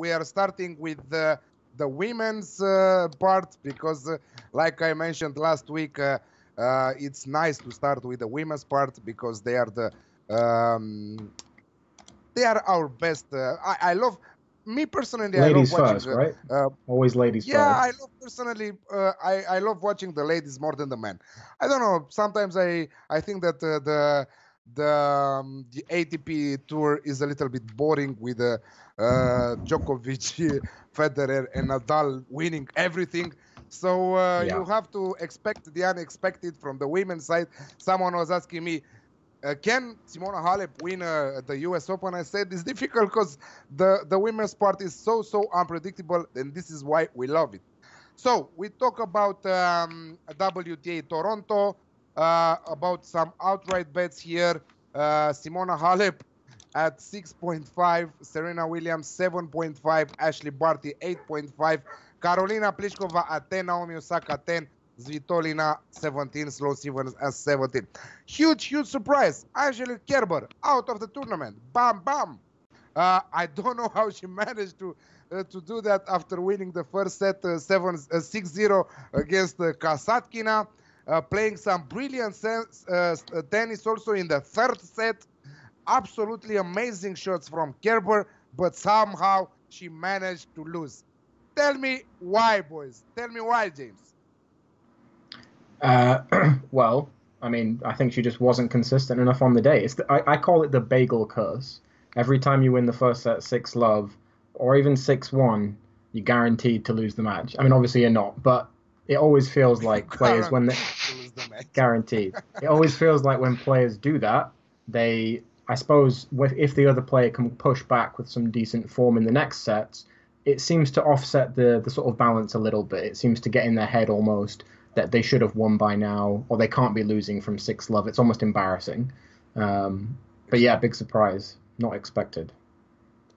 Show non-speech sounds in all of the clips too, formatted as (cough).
we are starting with the the women's uh, part because, uh, like I mentioned last week, uh, uh, it's nice to start with the women's part because they are the um, they are our best. Uh, I, I love me personally. Ladies I love first, watching, right? Always ladies yeah, first. I love personally. Uh, I I love watching the ladies more than the men. I don't know. Sometimes I I think that uh, the the um, the ATP tour is a little bit boring with uh, uh, Djokovic, (laughs) Federer, and Nadal winning everything. So uh, Yeah. you have to expect the unexpected from the women's side. Someone was asking me, uh, can Simona Halep win uh, the U.S. Open? I said it's difficult because the the women's part is so so unpredictable, and this is why we love it. So we talk about um, WTA Toronto, uh, about some outright bets here. Uh, Simona Halep at 6.5, Serena Williams 7.5, Ashleigh Barty 8.5, Karolina Pliskova at 10, Naomi Osaka 10, Svitolina 17, Sloane Stevens at 17. Huge, huge surprise. Angelique Kerber out of the tournament. Bam, bam. Uh, I don't know how she managed to uh, to do that after winning the first set uh, 7 uh, 6-0 against uh, Kasatkina. Uh, playing some brilliant sense, uh, uh, tennis also in the third set. Absolutely amazing shots from Kerber, but somehow she managed to lose. Tell me why, boys. Tell me why, James. Uh, (clears throat) well, I mean, I think she just wasn't consistent enough on the day. It's the, I, I call it the bagel curse. Every time you win the first set six love, or even six one, you're guaranteed to lose the match. I mean, obviously you're not, but it always feels like (laughs) players when they To (laughs) lose the match. guaranteed. It always feels like when players do that, they, I suppose, if the other player can push back with some decent form in the next set, it seems to offset the the sort of balance a little bit. It seems to get in their head almost that they should have won by now, or they can't be losing from six love. It's almost embarrassing. Um, but yeah, big surprise, not expected.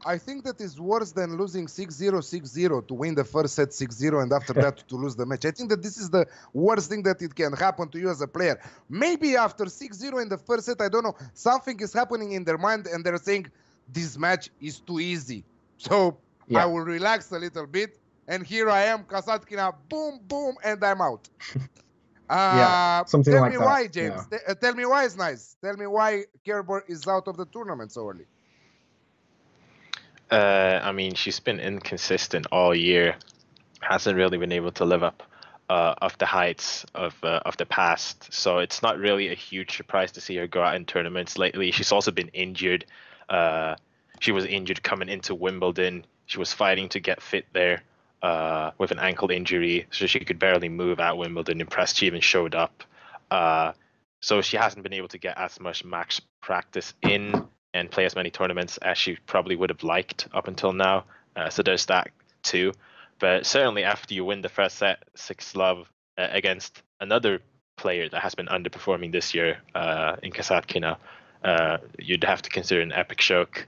I think that is worse than losing 6-0, 6-0 to win the first set 6-0 and after that (laughs) to lose the match. I think that this is the worst thing that it can happen to you as a player. Maybe after 6-0 in the first set, I don't know, something is happening in their mind and they're saying this match is too easy. So Yeah. I will relax a little bit and here I am, Kasatkina, boom, boom, and I'm out. (laughs) Uh, Yeah, something tell like me that, why, James. T- uh, tell me why it's nice. Tell me why Kerber is out of the tournament so early. Uh, I mean, she's been inconsistent all year. Hasn't really been able to live up uh, of the heights of uh, of the past. So it's not really a huge surprise to see her go out in tournaments lately. She's also been injured. Uh, she was injured coming into Wimbledon. She was fighting to get fit there uh, with an ankle injury, so she could barely move at Wimbledon. Impressed she even showed up. Uh, so she hasn't been able to get as much match practice in and play as many tournaments as she probably would have liked up until now. Uh, so there's that too. But certainly after you win the first set, six love uh, against another player that has been underperforming this year uh, in Kasatkina, uh, you'd have to consider an epic choke.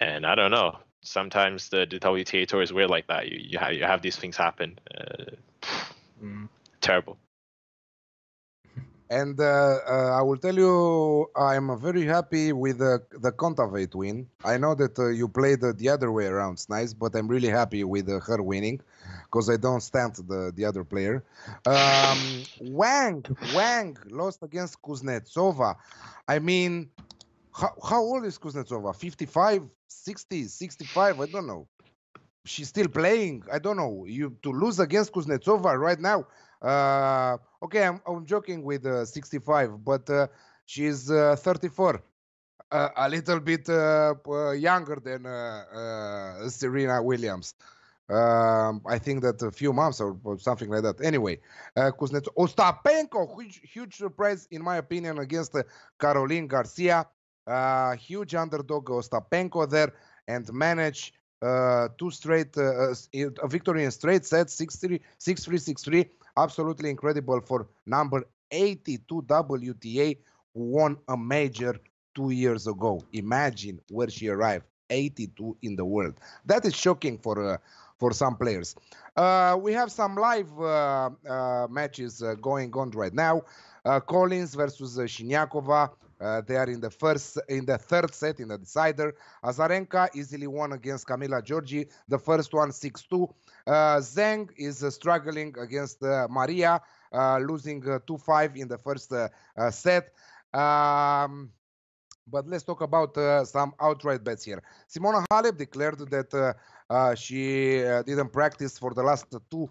And I don't know. Sometimes the, the WTA tour is weird like that. You you have you have these things happen. Uh, Mm. terrible. And uh, uh, I will tell you, I'm very happy with the the Kontaveit win. I know that uh, you played uh, the other way around, it's nice, but I'm really happy with uh, her winning because I don't stand the the other player. Um, Wang Wang lost against Kuznetsova. I mean, how, how old is Kuznetsova? 55, 60, 65? I don't know. She's still playing. I don't know. You to lose against Kuznetsova right now. Uh, okay, I'm, I'm joking with uh, 65, but uh, she's uh, 34, uh, a little bit uh, younger than Serena Williams. Um, I think that a few months or, or something like that. Anyway, uh, Kuznetsov, Ostapenko, huge, huge surprise in my opinion against Caroline Garcia. Huge underdog Ostapenko there and manage uh, two straight uh, a victory in straight sets 6-3 6-3 6-3 absolutely incredible for number 82 WTA who won a major two years ago. Imagine where she arrived, 82 in the world. That is shocking for uh, for some players. Uh, we have some live uh, uh, matches uh, going on right now. Uh, Collins versus uh, Siniakova. Uh, they are in the first, in the third set, in the decider. Azarenka easily won against Camila Giorgi. The first one, 6-2. Uh, Zheng is uh, struggling against uh, Maria, uh, losing 2-5 in the first set. Um, but let's talk about some outright bets here. Simona Halep declared that she didn't practice for the last two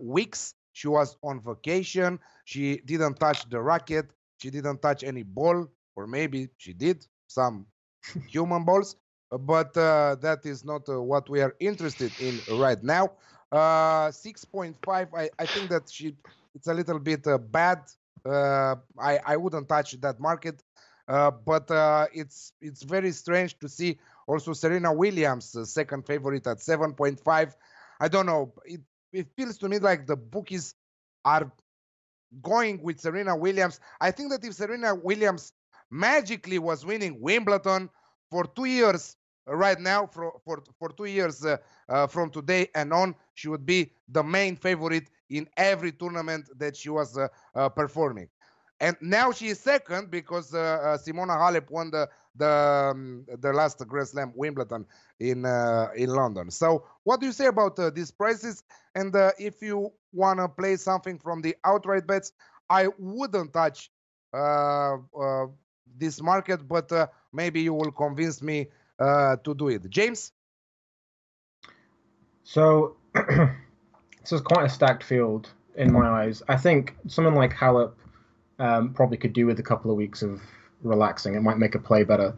weeks. She was on vacation. She didn't touch the racket. She didn't touch any ball or maybe she did some human balls, but uh, that is not uh, what we are interested in right now. Uh, 6.5, I, I think that she it's a little bit uh, bad. Uh, I, I wouldn't touch that market, uh, but it's it's very strange to see also Serena Williams, second favorite at 7.5. I don't know. It, it feels to me like the bookies are going with Serena Williams. I think that if Serena Williams magically was winning Wimbledon for two years right now for for, for two years uh, uh, from today and on she would be the main favorite in every tournament that she was uh, uh performing and now she is second because uh, uh, Simona Halep won the the um, the last Grand Slam Wimbledon in in London. So, what do you say about these prices? And if you want to play something from the outright bets, I wouldn't touch this market, but uh, maybe you will convince me uh, to do it. James? So, (clears throat) this is quite a stacked field in my eyes. I think someone like Halep um, probably could do with a couple of weeks of relaxing. It might make a play better.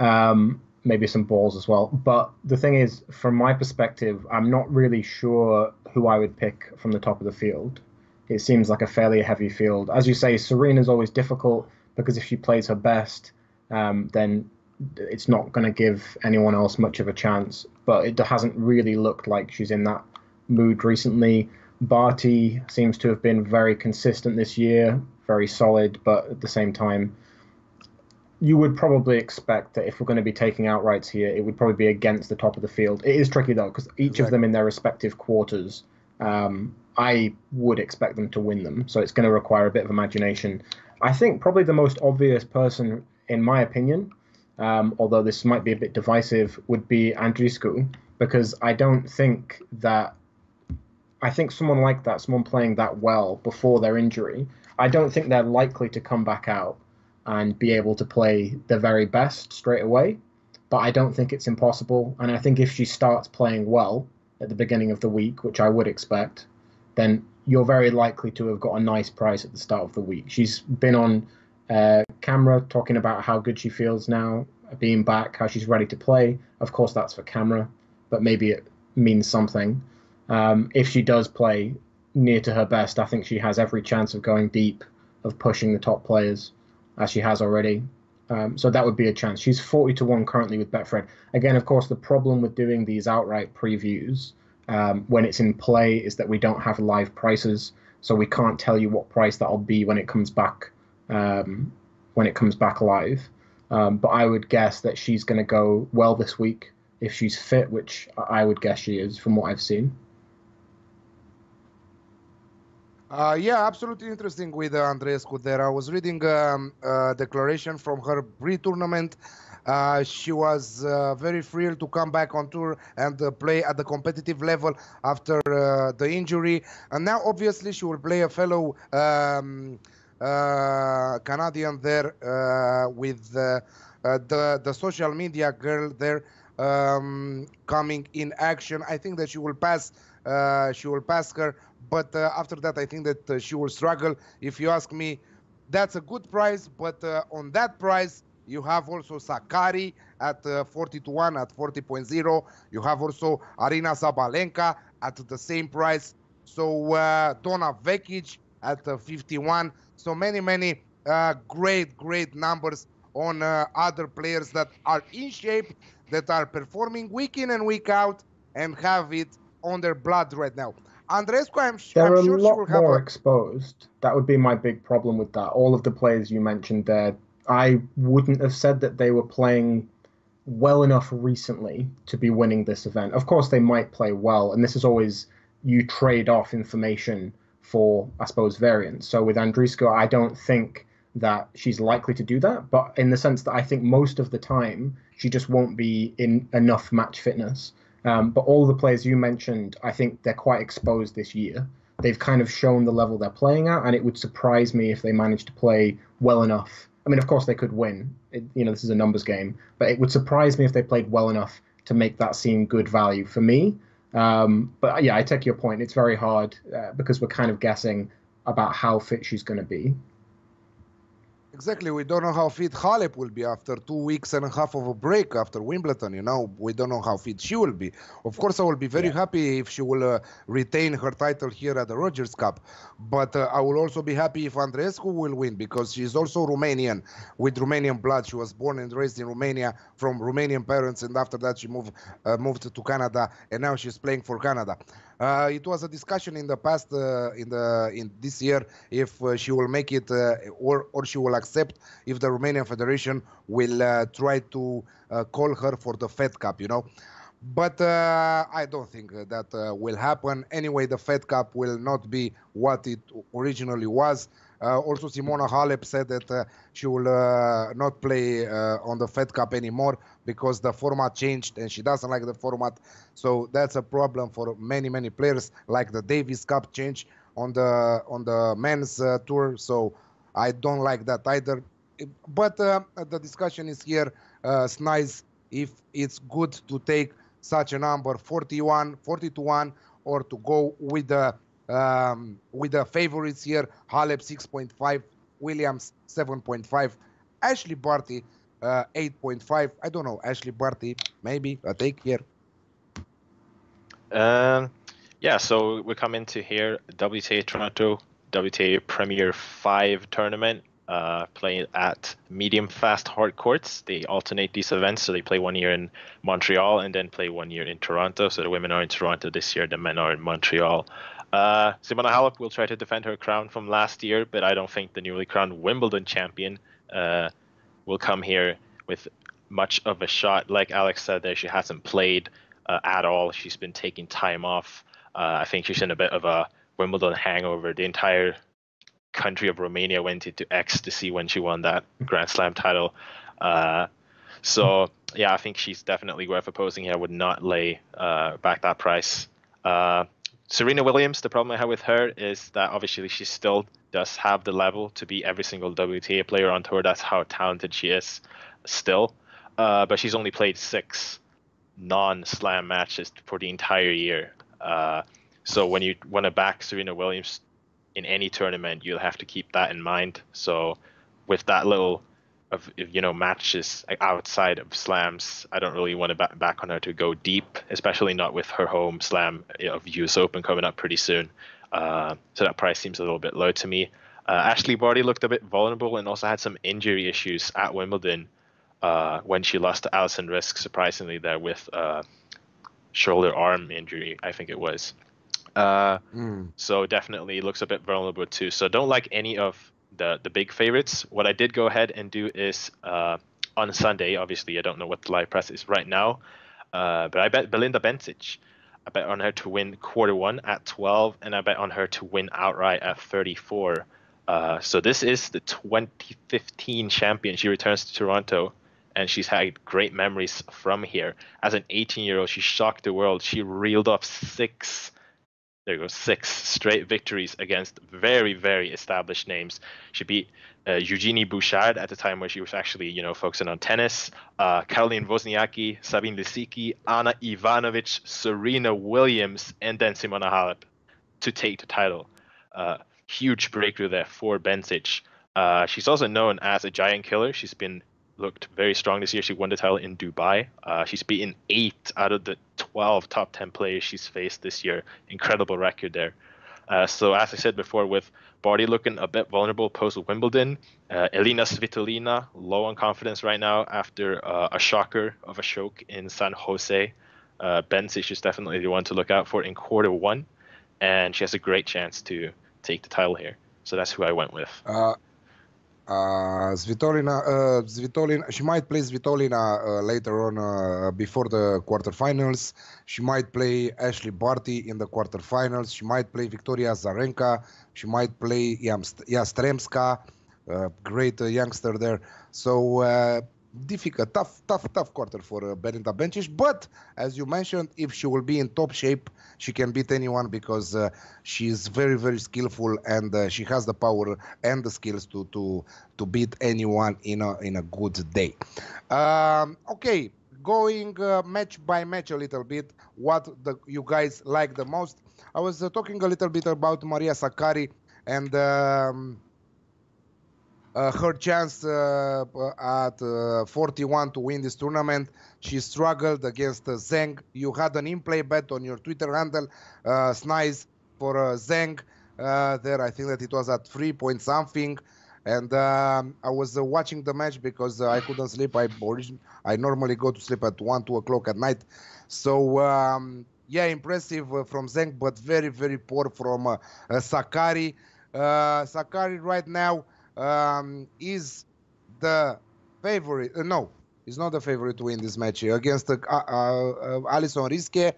Um, maybe some balls as well. But the thing is, from my perspective, I'm not really sure who I would pick from the top of the field. It seems like a fairly heavy field. As you say, Serena is always difficult because if she plays her best, um, then it's not going to give anyone else much of a chance. But it hasn't really looked like she's in that mood recently. Barty seems to have been very consistent this year, very solid, but at the same time, you would probably expect that if we're going to be taking outrights here, it would probably be against the top of the field. It is tricky though, because each exactly. of them in their respective quarters, um, I would expect them to win them. So it's going to require a bit of imagination. I think probably the most obvious person, in my opinion, um, although this might be a bit divisive, would be Andreescu, because I don't think that. I think someone like that, someone playing that well before their injury, I don't think they're likely to come back out and be able to play the very best straight away. But I don't think it's impossible. And I think if she starts playing well at the beginning of the week, which I would expect, then you're very likely to have got a nice price at the start of the week. She's been on uh, camera talking about how good she feels now, being back, how she's ready to play. Of course, that's for camera, but maybe it means something. Um, if she does play near to her best, I think she has every chance of going deep, of pushing the top players, as she has already. Um, so that would be a chance. She's 40 to 1 currently with Betfred. Again, of course, the problem with doing these outright previews um, when it's in play is that we don't have live prices, so we can't tell you what price that'll be when it comes back um, when it comes back live. Um, but I would guess that she's going to go well this week if she's fit, which I would guess she is from what I've seen. Uh, yeah, absolutely interesting with uh, Andreescu there. I was reading um, a declaration from her pre-tournament uh, she was uh, very thrilled to come back on tour and uh, play at the competitive level after uh, the injury. And now, obviously, she will play a fellow um, uh, Canadian there with the the social media girl there um, coming in action. I think that she will pass. she will pass her, but after that, I think that she will struggle. If you ask me, that's a good price, but on that price you have also Sakkari at uh, 40 to 1 at 40.0. You have also Aryna Sabalenka at the same price. So uh, Donna Vekic at uh, 51. So many, many uh, great, great numbers on uh, other players that are in shape, that are performing week in and week out, and have it on their blood right now. Andreescu, I'm, sure, They're I'm sure a lot more a... exposed. That would be my big problem with that. All of the players you mentioned there, I wouldn't have said that they were playing well enough recently to be winning this event. Of course, they might play well, and this is always you trade off information for, I suppose, variance. So with Andreescu, I don't think that she's likely to do that, but in the sense that I think most of the time she just won't be in enough match fitness. Um, but all the players you mentioned, I think they're quite exposed this year. They've kind of shown the level they're playing at, and it would surprise me if they managed to play well enough. I mean, of course, they could win. It, you know, this is a numbers game, but it would surprise me if they played well enough to make that seem good value for me. Um, but yeah, I take your point. It's very hard uh, because we're kind of guessing about how fit she's going to be. Exactly. We don't know how fit Halep will be after two weeks and a half of a break after Wimbledon. You know, we don't know how fit she will be. Of course, I will be very yeah. happy if she will uh, retain her title here at the Rogers Cup. But uh, I will also be happy if Andreescu will win because she's also Romanian with Romanian blood. She was born and raised in Romania from Romanian parents, and after that she moved uh, moved to Canada, and now she's playing for Canada. Uh, it was a discussion in the past, uh, in the in this year, if uh, she will make it uh, or or she will accept if the Romanian Federation will uh, try to uh, call her for the Fed Cup, you know. But I don't think that will happen. Anyway, the Fed Cup will not be what it originally was. Uh, also, Simona Halep said that uh, she will uh, not play on the Fed Cup anymore because the format changed and she doesn't like the format. So that's a problem for many, many players, like the Davis Cup change on the on the men's tour. So I don't like that either. But the discussion is here, uh, if it's good to take such a number 41 40 to 1 or to go with the um, with the favorites here Halep 6.5, Williams 7.5, Ashleigh Barty uh, 8.5. I don't know, Ashleigh Barty, maybe a take here. Um, yeah, so we come into here WTA Toronto, WTA Premier 5 tournament. Uh, playing at medium fast hard courts. They alternate these events, so they play one year in Montreal and then play one year in Toronto. So the women are in Toronto this year, the men are in Montreal. Uh, Simona Halep will try to defend her crown from last year, but I don't think the newly crowned Wimbledon champion uh, will come here with much of a shot. Like Alex said, there she hasn't played uh, at all. She's been taking time off. Uh, I think she's in a bit of a Wimbledon hangover. The entire country of Romania went into ecstasy when she won that Grand Slam title. Uh, so yeah, I think she's definitely worth opposing here. I would not lay uh, back that price. Serena Williams, the problem I have with her is that obviously she still does have the level to be every single WTA player on tour. That's how talented she is still. Uh, but she's only played six non-slam matches for the entire year. Uh, so when you want to back Serena Williams in any tournament, you'll have to keep that in mind. So with that little of you know matches outside of slams. I don't really want to back, back on her to go deep, especially not with her home slam of US Open coming up pretty soon. Uh, so that price seems a little bit low to me. Uh, Ashleigh Barty looked a bit vulnerable and also had some injury issues at Wimbledon uh, when she lost to Alison Riske, surprisingly, there with uh, shoulder arm injury, I think it was. Mm. So definitely looks a bit vulnerable too. So don't like any of the the big favorites. What I did go ahead and do is uh, on Sunday. Obviously, I don't know what the live press is right now, uh, but I bet Belinda Bencic. I bet on her to win quarter one at 12, and I bet on her to win outright at 34. Uh, so this is the 2015 champion. She returns to Toronto, and she's had great memories from here. As an 18-year-old, she shocked the world. She reeled off six there goes six straight victories against very very established names. She beat uh, Eugenie Bouchard at the time where she was actually you know focusing on tennis. Uh, Caroline Wozniacki, Sabine Lisicki, Ana Ivanovic, Serena Williams, and then Simona Halep to take the title. Uh, huge breakthrough there for Bencic. Uh, she's also known as a giant killer. She's been looked very strong this year. She won the title in Dubai. Uh, she's beaten eight out of the 12 top 10 players she's faced this year. Incredible record there. Uh, so as I said before, with Barty looking a bit vulnerable post Wimbledon, uh, Elina Svitolina low on confidence right now after uh, a shocker of a choke in San Jose. Uh, Bencic is definitely the one to look out for in quarter one, and she has a great chance to take the title here. So that's who I went with. Uh, Svitolina, uh, she might play Svitolina uh, later on uh, before the quarterfinals. She might play Ashleigh Barty in the quarterfinals. She might play Victoria Zarenka. She might play Yastremska. uh, great youngster there. So uh, difficult, tough, tough, tough quarter for uh, Belinda Bencic. But as you mentioned, if she will be in top shape, she can beat anyone because uh, is very, very skillful and uh, she has the power and the skills to to to beat anyone in a in a good day. Um, okay, going uh, match by match a little bit. What the you guys like the most? I was uh, talking a little bit about Maria Sakkari and. Um, Uh, her chance uh, uh, at uh, 41 to win this tournament. She struggled against uh, Zheng. You had an in-play bet on your Twitter handle, uh, Snize, for Zheng. there, I think that it was at three point something. And um, I was watching the match because I couldn't sleep. I I normally go to sleep at one, two o'clock at night. So um, yeah, impressive from Zheng, but very, very poor from Sakkari. Sakari right now um, is the favorite. Uh, no, he's not the favorite to win this match against uh, uh, uh, Alison Riske.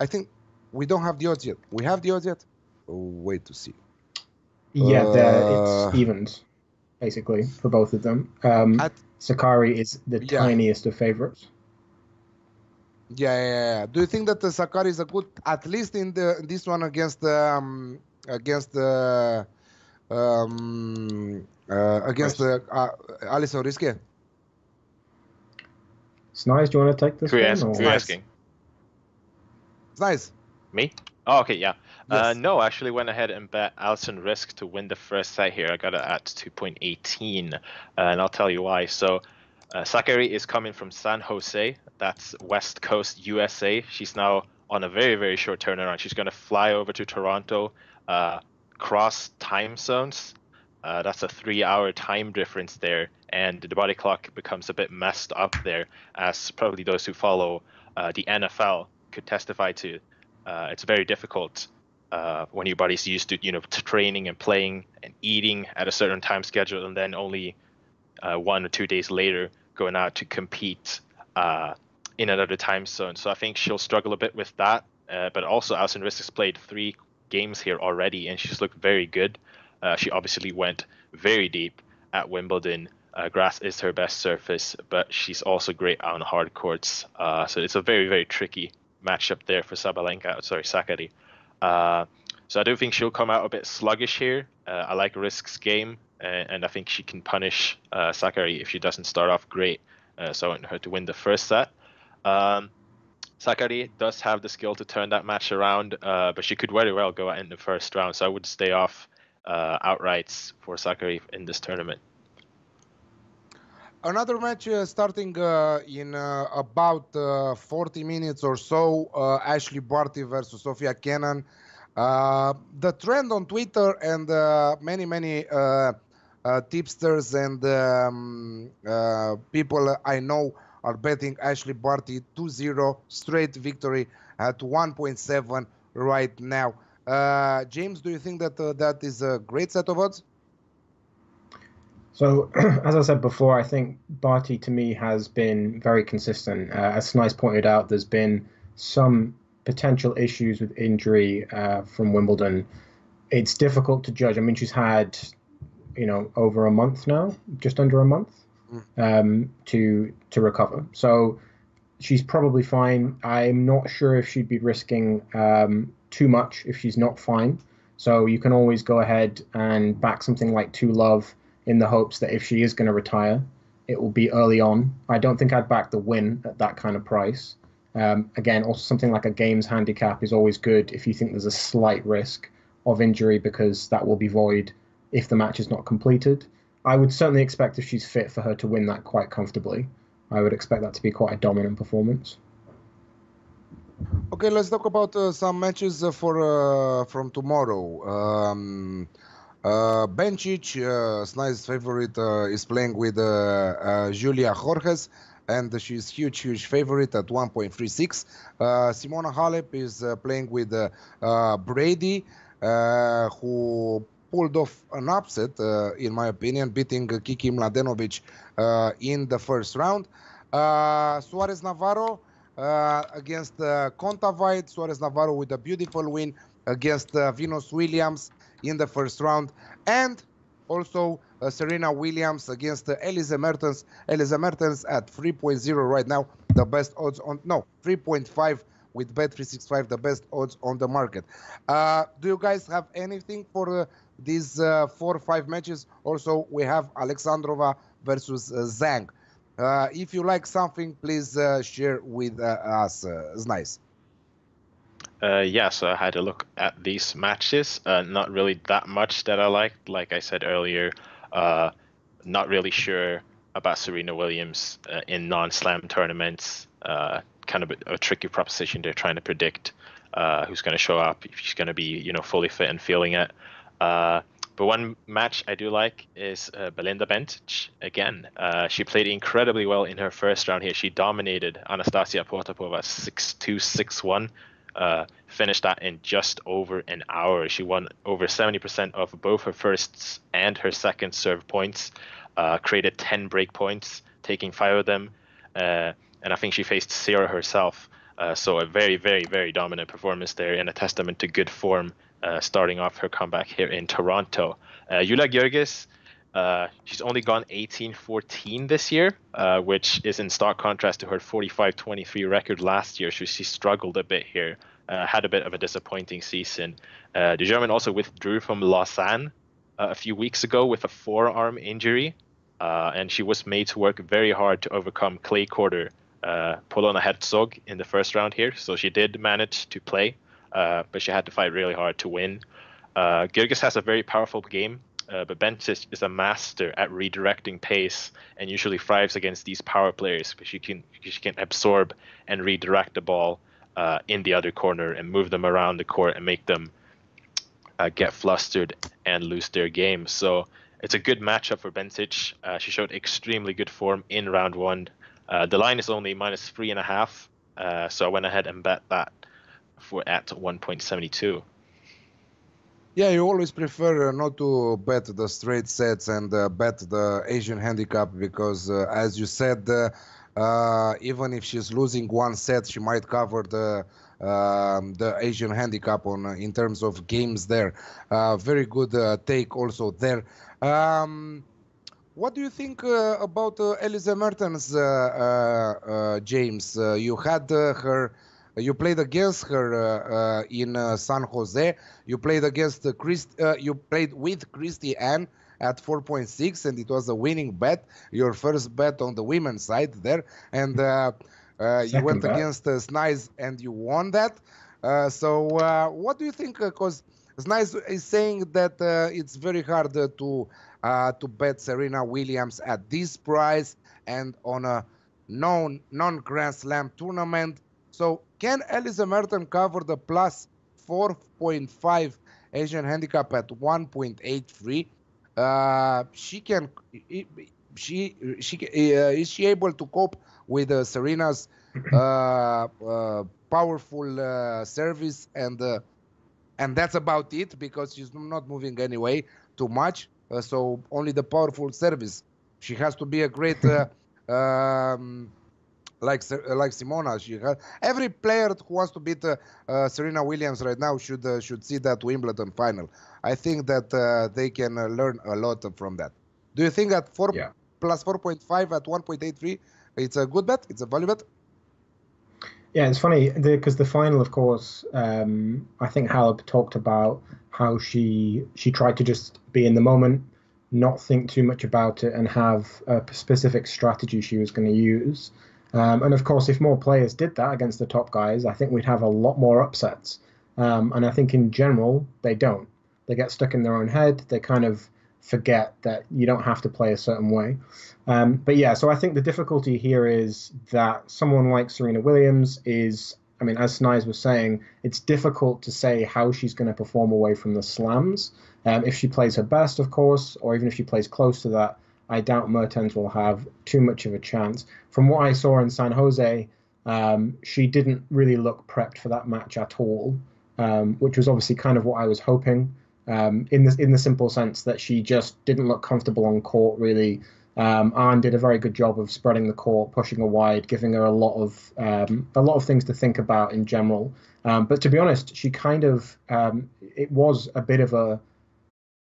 I think we don't have the odds yet. We have the odds yet. Wait to see. Yeah, uh, it's evens basically for both of them. Um, at, Sakkari is the yeah. tiniest of favorites. Yeah, yeah, yeah, Do you think that the Sakkari is a good, at least in the this one against um, against the um, uh, against the uh, Alison Riske. Snize, do you want to take this? Who, ask, who asking? Snize. Me? Oh, okay, yeah. Uh, yes. Uh, no, I actually went ahead and bet Alison Riske to win the first set here. I got it at 2.18, uh, and I'll tell you why. So, uh, Sakkari is coming from San Jose. That's West Coast, USA. She's now on a very, very short turnaround. She's going to fly over to Toronto, uh, cross time zones. Uh, that's a three-hour time difference there, and the body clock becomes a bit messed up there, as probably those who follow uh, the NFL could testify to. Uh, it's very difficult uh, when your body's used to, you know, to training and playing and eating at a certain time schedule, and then only uh, one or two days later going out to compete uh, in another time zone. So I think she'll struggle a bit with that. but also, Alison Riske has played three games here already, and she's looked very good. Uh, she obviously went very deep at Wimbledon. Uh, grass is her best surface, but she's also great on hard courts. Uh, so it's a very, very tricky matchup there for Sabalenka. Sorry, Sakkari. Uh, so I do think she'll come out a bit sluggish here. Uh, I like Riske's game, and, and, I think she can punish uh, Sakkari if she doesn't start off great. so I want her to win the first set. Um, Sakkari does have the skill to turn that match around, uh, but she could very well go in the first round. So I would stay off uh, outrights for Sakkari in this tournament. Another match uh, starting uh, in uh, about uh, 40 minutes or so. Ashleigh Barty versus Sofia Kenin. the trend on Twitter and many many tipsters and um, people I know are betting Ashleigh Barty 2-0 straight victory at 1.7 right now. Uh, James, do you think that uh, that is a great set of odds? So, (clears throat) as I said before, I think Barty to me has been very consistent. Uh, as Nice pointed out, there's been some potential issues with injury uh, from Wimbledon. It's difficult to judge. I mean, she's had, you know, over a month now, just under a month um, to to recover. So she's probably fine. I'm not sure if she'd be risking um, too much if she's not fine. So you can always go ahead and back something like Two Love in the hopes that if she is going to retire, it will be early on. I don't think I'd back the win at that kind of price. Um, again, also something like a games handicap is always good if you think there's a slight risk of injury because that will be void if the match is not completed. I would certainly expect if she's fit for her to win that quite comfortably. I would expect that to be quite a dominant performance. Okay, let's talk about uh, some matches uh, for uh, from tomorrow. Um, uh, Bencic, uh, Snize's favorite, uh, is playing with uh, Julia Görges, and she's huge, huge favorite at 1.36. Simona Halep is playing with Brady, who pulled off an upset, uh, in my opinion, beating Kiki Mladenovic uh, in the first round. Uh, Suarez Navarro against uh, Kontaveit. Suarez Navarro with a beautiful win against Venus Williams in the first round. And also uh, Serena Williams against uh, Elise Mertens. Elise Mertens at 3.0 right now, the best odds on no 3.5 with Bet365, the best odds on the market. Uh, do you guys have anything for uh, these uh, four or five matches? Also, we have Alexandrova versus uh, Zhang. Uh, if you like something, please uh, share with us. it's nice. yeah, so I had a look at these matches. not really that much that I liked. Like I said earlier, not really sure about Serena Williams in non-slam tournaments kind of a, a tricky proposition. They're trying to predict uh, who's going to show up, if she's going to be, you know, fully fit and feeling it. Uh, but one match I do like is uh, Belinda Bencic again. Uh, she played incredibly well in her first round here. She dominated Anastasia Potapova 6-2, 6-1. Uh, finished that in just over an hour. She won over 70% of both her first and her second serve points. Uh, created 10 break points, taking five of them. Uh, and I think she faced Sierra herself. Uh, so a very, very, very dominant performance there, and a testament to good form uh, starting off her comeback here in Toronto. Uh, Görges, uh, she's only gone 18-14 this year, uh, which is in stark contrast to her 45-23 record last year. So she struggled a bit here, uh, had a bit of a disappointing season. the German also withdrew from Lausanne a few weeks ago with a forearm injury, and she was made to work very hard to overcome clay quarter uh, Polona Hercog in the first round here, so she did manage to play, uh, but she had to fight really hard to win. Uh, Görges has a very powerful game, uh, but Bencic is a master at redirecting pace and usually thrives against these power players because she can she can absorb and redirect the ball uh, in the other corner and move them around the court and make them uh, get flustered and lose their game. So it's a good matchup for Bencic. Uh, she showed extremely good form in round one. Uh, the line is only minus three and a half, uh, so I went ahead and bet that for at 1.72. Yeah, you always prefer uh, not to bet the straight sets and uh, bet the Asian handicap because, uh, as you said, uh, even if she's losing one set, she might cover the um, the Asian handicap on in terms of games there. very good take also there. Um, what do you think uh, about uh, Elise Mertens, uh, uh, uh James? Uh, you had her, you played against her in San Jose. You played against Chris, you played with Kristie Ahn at 4.6, and it was a winning bet. Your first bet on the women's side there, and you went bet. against uh, Snize and you won that. so, what do you think? Because Snize is saying that it's very hard to uh, to bet Serena Williams at this price and on a non non Grand Slam tournament. So can Elise Merton cover the plus 4.5 Asian handicap at 1.83? Uh, she can. She she uh, is she able to cope with uh, Serena's uh, uh, powerful uh, service and and that's about it because she's not moving anyway too much. Uh, so only the powerful service. She has to be a great, uh, (laughs) um, like uh, like Simona. She has every player who wants to beat Serena Williams right now should should see that Wimbledon final. I think that they can learn a lot from that. Do you think that four yeah. plus 4.5 at 1.83 it's a good bet? It's a value bet? Yeah, it's funny because the, the, final, of course, um, I think Halep talked about how she she tried to just be in the moment, not think too much about it, and have a specific strategy she was going to use. Um, and of course, if more players did that against the top guys, I think we'd have a lot more upsets. Um, and I think in general, they don't. They get stuck in their own head. They kind of forget that you don't have to play a certain way. Um, but yeah, so I think the difficulty here is that someone like Serena Williams is, I mean, as Snize was saying, it's difficult to say how she's going to perform away from the slams. Um, if she plays her best, of course, or even if she plays close to that, I doubt Mertens will have too much of a chance. From what I saw in San Jose, um, she didn't really look prepped for that match at all, um, which was obviously kind of what I was hoping. Um, in the in the simple sense that she just didn't look comfortable on court really. Um, Ahn did a very good job of spreading the court, pushing her wide, giving her a lot of um, a lot of things to think about in general. Um, but to be honest, she kind of um, it was a bit of a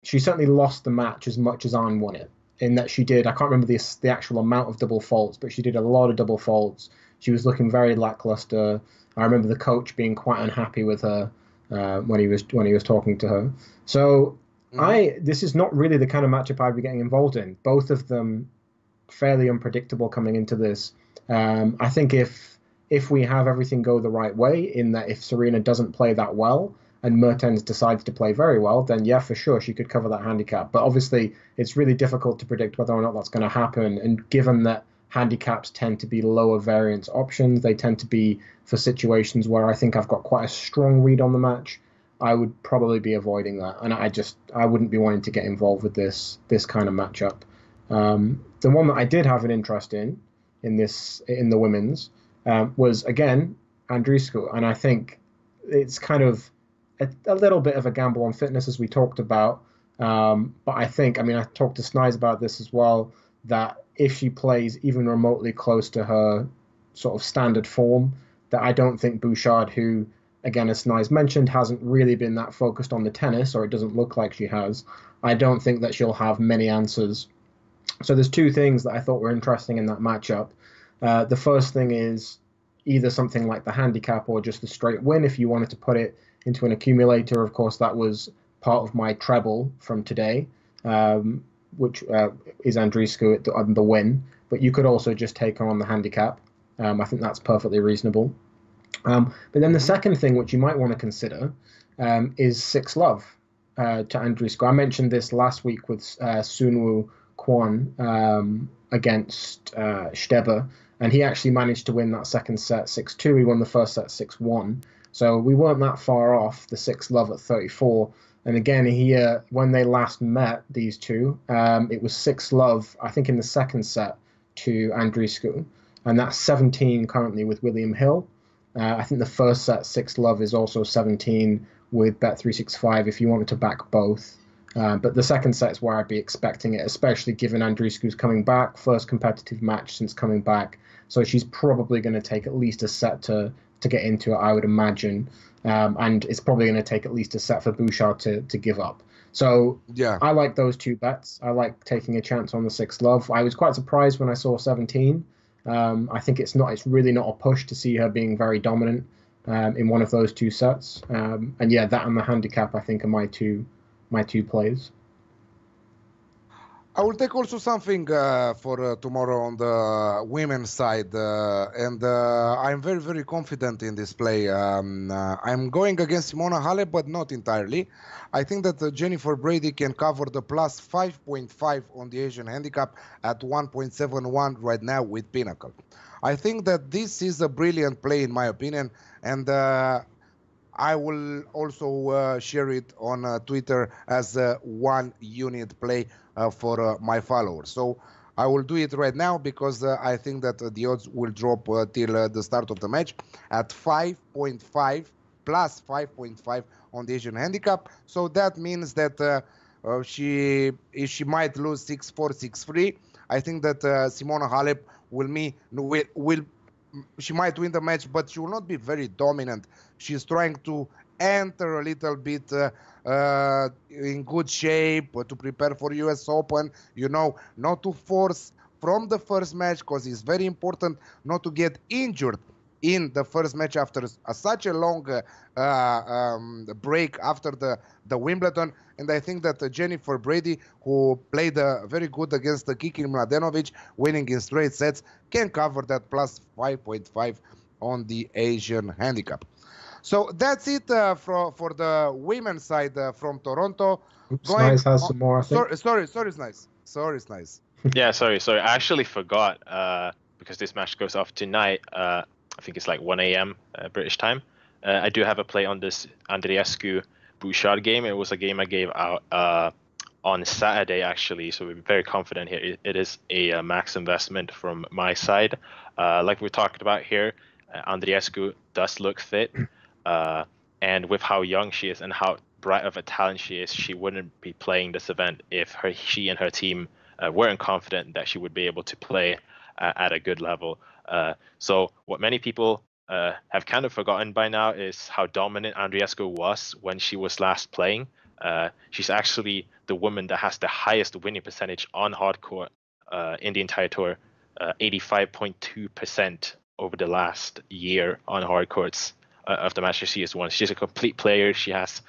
she certainly lost the match as much as Ahn won it. In that she did, I can't remember the the actual amount of double faults, but she did a lot of double faults. She was looking very lackluster. I remember the coach being quite unhappy with her uh, when he was when he was talking to her. So mm. I this is not really the kind of matchup I'd be getting involved in. Both of them fairly unpredictable coming into this. Um, I think if if we have everything go the right way, in that if Serena doesn't play that well and Mertens decides to play very well, then yeah, for sure she could cover that handicap. But obviously, it's really difficult to predict whether or not that's going to happen. And given that handicaps tend to be lower variance options, they tend to be for situations where I think I've got quite a strong read on the match. I would probably be avoiding that, and I just I wouldn't be wanting to get involved with this this kind of matchup. Um, the one that I did have an interest in in this in the women's um, was again Andreescu, and I think it's kind of a, a, little bit of a gamble on fitness as we talked about. Um, but I think I mean I talked to Snize about this as well that if she plays even remotely close to her sort of standard form, that I don't think Bouchard, who again as Snize mentioned hasn't really been that focused on the tennis, or it doesn't look like she has. I don't think that she'll have many answers so there's two things that I thought were interesting in that matchup. Uh, the first thing is either something like the handicap or just the straight win. If you wanted to put it into an accumulator, of course, that was part of my treble from today, um, which uh, is Andreescu the, the win. But you could also just take on the handicap. Um, I think that's perfectly reasonable. Um, but then the second thing, which you might want to consider, um, is six love uh, to Andreescu. I mentioned this last week with uh, Soonwoo Kwon um, against uh, Steber, and he actually managed to win that second set 6 2. He won the first set 6 1. So we weren't that far off the 6 love at 34. And again, here, when they last met, these two, um, it was 6 love, I think, in the second set to Andreescu. And that's 17 currently with William Hill. Uh, I think the first set, 6 love, is also 17 with Bet365 if you wanted to back both. Uh, but the second set is where I'd be expecting it, especially given Andreescu's coming back, first competitive match since coming back. So she's probably going to take at least a set to to get into it, I would imagine. Um, and it's probably going to take at least a set for Bouchard to, to give up. So yeah, I like those two bets. I like taking a chance on the six love. I was quite surprised when I saw 17. Um, I think it's not. It's really not a push to see her being very dominant um, in one of those two sets. Um, and yeah, that and the handicap I think are my two my two plays. I will take also something uh, for uh, tomorrow on the women's side, uh, and uh, I'm very, very confident in this play. Um, uh, I'm going against Simona Halep, but not entirely. I think that uh, Jennifer Brady can cover the plus 5.5 on the Asian handicap at 1.71 right now with Pinnacle. I think that this is a brilliant play, in my opinion, and I will also uh, share it on uh, Twitter as a one unit play uh, for uh, my followers. So I will do it right now because uh, I think that uh, the odds will drop till the start of the match at 5.5 plus 5.5 on the Asian handicap. So that means that she she might lose 6-4, 6-3. I think that Simona Halep will me will, will she might win the match, but she will not be very dominant. She's trying to enter a little bit uh, uh, in good shape to prepare for US Open. You know, not to force from the first match because it's very important not to get injured in the first match after a, such a long uh, um, break after the, the Wimbledon. And I think that uh, Jennifer Brady, who played uh, very good against the Kiki Mladenovic, winning in straight sets, can cover that plus 5.5 on the Asian handicap. So that's it uh, for for the women's side uh, from Toronto. Oops, Going nice has on, some more. Sorry, sorry, sorry, it's nice. Sorry, it's nice. (laughs) yeah, sorry, sorry. I actually forgot uh, because this match goes off tonight. Uh, I think it's like 1 a.m. Uh, British time. Uh, I do have a play on this Andreescu Bouchard game. It was a game I gave out on Saturday actually, so we're very confident here. it, it is a, max investment from my side. like we talked about here, Andreescu does look fit. Uh, and with how young she is and how bright of a talent she is, she wouldn't be playing this event if her, she and her team uh, weren't confident that she would be able to play uh, at a good level. Uh, so what many people uh, have kind of forgotten by now is how dominant Andreescu was when she was last playing. Uh, she's actually the woman that has the highest winning percentage on hard court uh, in the entire tour, uh, 85.2% over the last year on hard courts uh, of the matches she has won. She's a complete player. She has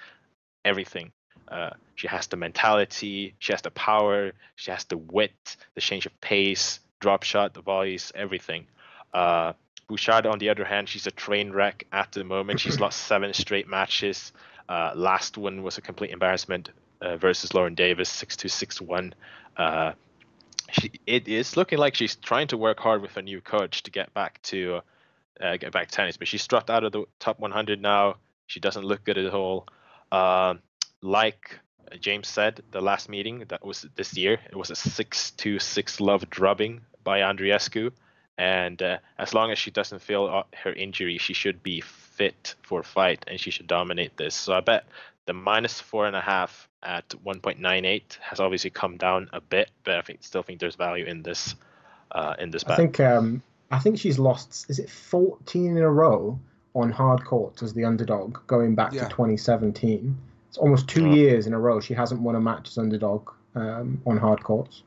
everything. Uh, she has the mentality, she has the power, she has the wit, the change of pace, drop shot, the volleys, everything. Uh, Bouchard, on the other hand, she's a train wreck at the moment. She's (laughs) lost seven straight matches. Uh, last one was a complete embarrassment uh, versus Lauren Davis, 6 2 6 1. Uh, she, it is looking like she's trying to work hard with a new coach to get back to uh, get back tennis, but she's dropped out of the top 100 now. She doesn't look good at all. Uh, like James said, the last meeting that was this year, it was a 6 2 6 love drubbing by Andreescu. And uh, as long as she doesn't feel uh, her injury, she should be fit for a fight and she should dominate this. So I bet the minus four and a half at 1.98 has obviously come down a bit, but I think, still think there's value in this. Uh, in this bet. I think um, I think she's lost. Is it 14 in a row on hard courts as the underdog going back Yeah. to 2017? It's almost two Oh. years in a row she hasn't won a match as underdog um, on hard courts.